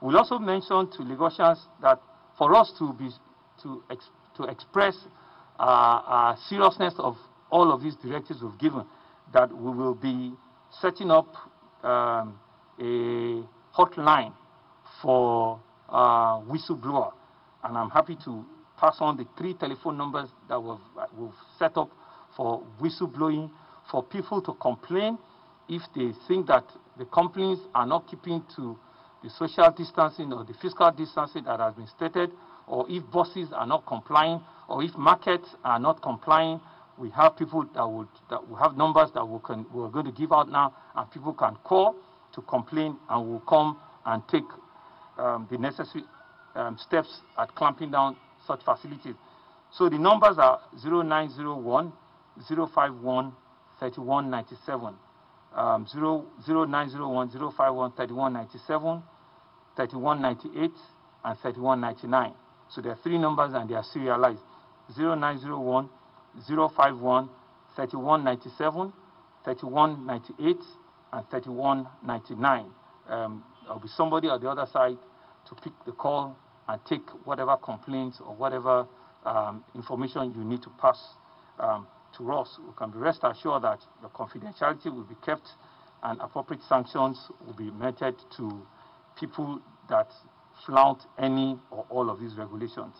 We'll also mention to Lagosians that for us to be to ex, to express uh, uh, seriousness of all of these directives we've given, that we will be setting up um, a hotline for uh, whistleblower, and I'm happy to pass on the three telephone numbers that we've, we've set up for whistleblowing, for people to complain if they think that the companies are not keeping to the social distancing or the physical distancing that has been stated, or if buses are not complying, or if markets are not complying, we have people that would that we have numbers that we can we're going to give out now, and people can call to complain, and we'll come and take um, the necessary um, steps at clamping down such facilities. So the numbers are 0901 051 3197 um, 0, 0901 051 3197, 3198, and 3199. So there are three numbers and they are serialized 0901 051 3197, 3198, and 3199. Um, there'll be somebody on the other side to pick the call and take whatever complaints or whatever um, information you need to pass um, to us, we can be rest assured that your confidentiality will be kept and appropriate sanctions will be meted to people that flout any or all of these regulations.